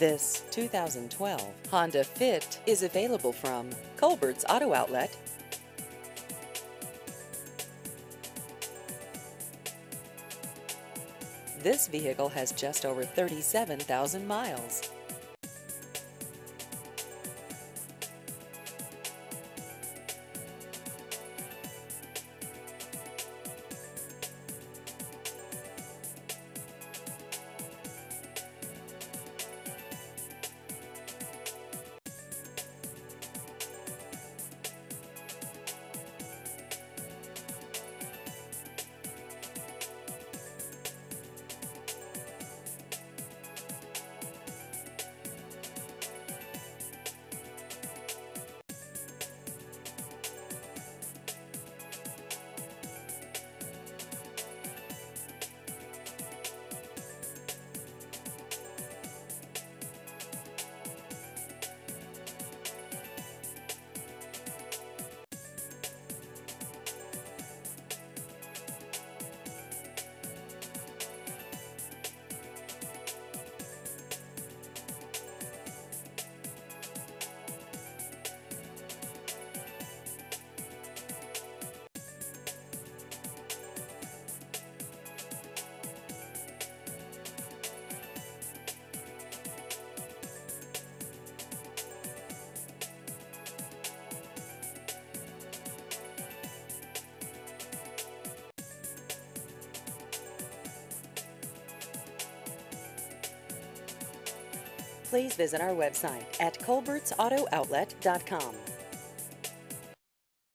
This 2012 Honda Fit is available from Colbert's Auto Outlet. This vehicle has just over 37,000 miles. Please visit our website at colbertsautooutlet.com.